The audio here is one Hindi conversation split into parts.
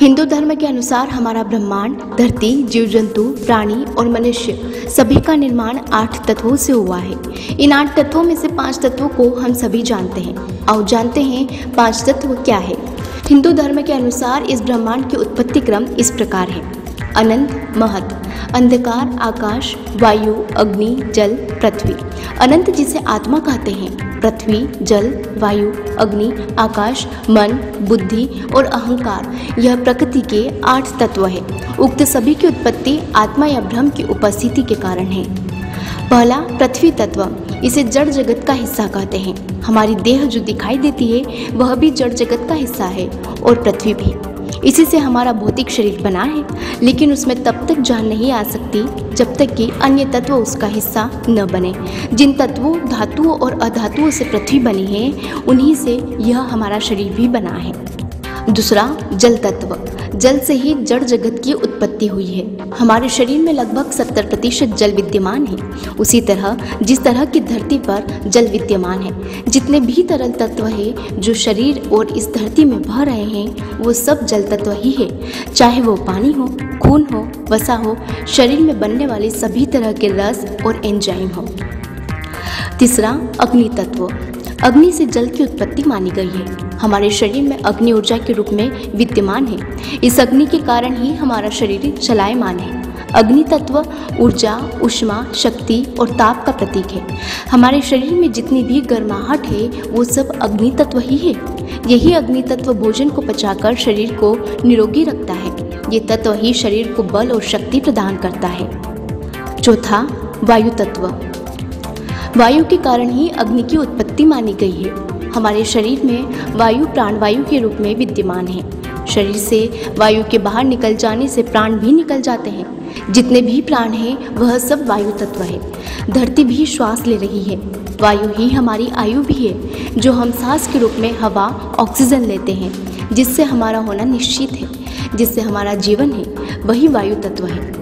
हिंदू धर्म के अनुसार हमारा ब्रह्मांड, धरती जीव जंतु प्राणी और मनुष्य सभी का निर्माण आठ तत्वों से हुआ है। इन आठ तत्वों में से पाँच तत्वों को हम सभी जानते हैं। और जानते हैं पाँच तत्व क्या है। हिंदू धर्म के अनुसार इस ब्रह्मांड की उत्पत्ति क्रम इस प्रकार है। अनंत, महत, अंधकार, आकाश, वायु, अग्नि, जल, पृथ्वी। अनंत जिसे आत्मा कहते हैं। पृथ्वी, जल, वायु, अग्नि, आकाश, मन, बुद्धि और अहंकार। यह प्रकृति के आठ तत्व है। उक्त सभी की उत्पत्ति आत्मा या ब्रह्म की उपस्थिति के कारण है। पहला, पृथ्वी तत्व। इसे जड़ जगत का हिस्सा कहते हैं। हमारी देह जो दिखाई देती है, वह भी जड़ जगत का हिस्सा है और पृथ्वी भी। इसी से हमारा भौतिक शरीर बना है, लेकिन उसमें तब तक जान नहीं आ सकती जब तक कि अन्य तत्व उसका हिस्सा न बने। जिन तत्वों, धातुओं और अधातुओं से पृथ्वी बनी है, उन्हीं से यह हमारा शरीर भी बना है। दूसरा, जल तत्व। जल से ही जड़ जगत की उत्पत्ति हुई है। हमारे शरीर में लगभग 70 प्रतिशत जल विद्यमान है। उसी तरह, जिस तरह की धरती पर जल विद्यमान है, जितने भी तरल तत्व है जो शरीर और इस धरती में बह रहे हैं, वो सब जल तत्व ही है। चाहे वो पानी हो, खून हो, वसा हो, शरीर में बनने वाले सभी तरह के रस और एंजाइम हो। तीसरा, अग्नि तत्व। अग्नि से जल की उत्पत्ति मानी गई है। हमारे शरीर में अग्नि ऊर्जा के रूप में विद्यमान है। इस अग्नि के कारण ही हमारा शरीर चलायमान है। अग्नि तत्व, ऊर्जा, उष्मा, शक्ति और ताप का प्रतीक है। हमारे शरीर में जितनी भी गर्माहट है, वो सब अग्नि तत्व ही है। यही अग्नि तत्व भोजन को पचाकर शरीर को निरोगी रखता है। ये तत्व ही शरीर को बल और शक्ति प्रदान करता है। चौथा, वायु तत्व। वायु के कारण ही अग्नि की उत्पत्ति मानी गई है। हमारे शरीर में वायु प्राणवायु के रूप में विद्यमान है। शरीर से वायु के बाहर निकल जाने से प्राण भी निकल जाते हैं। जितने भी प्राण हैं, वह सब वायु तत्व है। धरती भी श्वास ले रही है। वायु ही हमारी आयु भी है, जो हम सांस के रूप में हवा, ऑक्सीजन लेते हैं, जिससे हमारा होना निश्चित है, जिससे हमारा जीवन है, वही वायु तत्व है।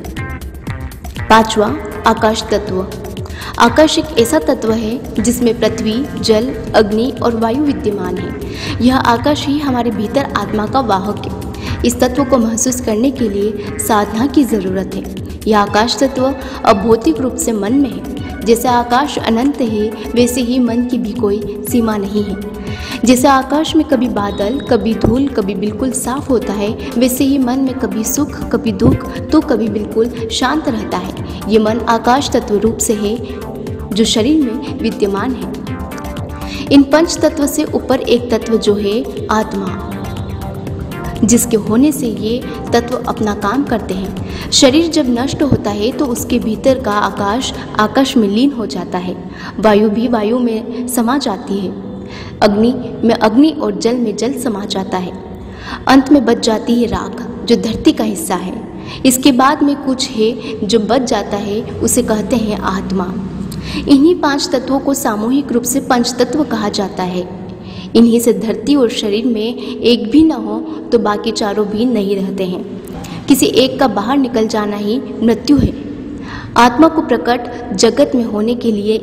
पांचवा, आकाश तत्व। आकाश एक ऐसा तत्व है जिसमें पृथ्वी, जल, अग्नि और वायु विद्यमान है। यह आकाश ही हमारे भीतर आत्मा का वाहक है। इस तत्व को महसूस करने के लिए साधना की ज़रूरत है। यह आकाश तत्व अभौतिक रूप से मन में है। जैसे आकाश अनंत है, वैसे ही मन की भी कोई सीमा नहीं है। जैसे आकाश में कभी बादल, कभी धूल, कभी बिल्कुल साफ़ होता है, वैसे ही मन में कभी सुख, कभी दुख तो कभी बिल्कुल शांत रहता है। ये मन आकाश तत्व रूप से है, जो शरीर में विद्यमान है। इन पंच तत्व से ऊपर एक तत्व जो है, आत्मा। जिसके होने से ये तत्व अपना काम करते हैं। शरीर जब नष्ट होता है तो उसके भीतर का आकाश आकाश में लीन हो जाता है। वायु भी वायु में समा जाती है। अग्नि में अग्नि और जल में जल समा जाता है। अंत में बच जाती है राख, जो धरती का हिस्सा है। इसके बाद में कुछ है जो बच जाता है, उसे कहते हैं आत्मा। इन्हीं पाँच तत्वों को सामूहिक रूप से पंच तत्व कहा जाता है। इन्हीं से धरती और शरीर में एक भी न हो तो बाकी चारों भी नहीं रहते हैं। किसी एक का बाहर निकल जाना ही मृत्यु है। आत्मा को प्रकट जगत में होने के लिए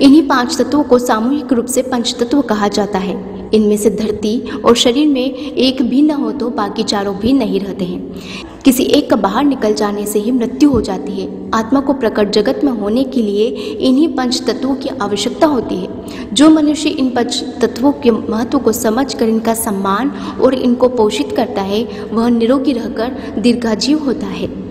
इन्हीं पाँच तत्वों को सामूहिक रूप से पंच तत्व कहा जाता है। इनमें से धरती और शरीर में एक भी न हो तो बाकी चारों भी नहीं रहते हैं। किसी एक का बाहर निकल जाने से ही मृत्यु हो जाती है। आत्मा को प्रकट जगत में होने के लिए इन्हीं पंच तत्वों की आवश्यकता होती है। जो मनुष्य इन पंच तत्वों के महत्व को समझकर इनका सम्मान और इनको पोषित करता है, वह निरोगी रहकर दीर्घाजीव होता है।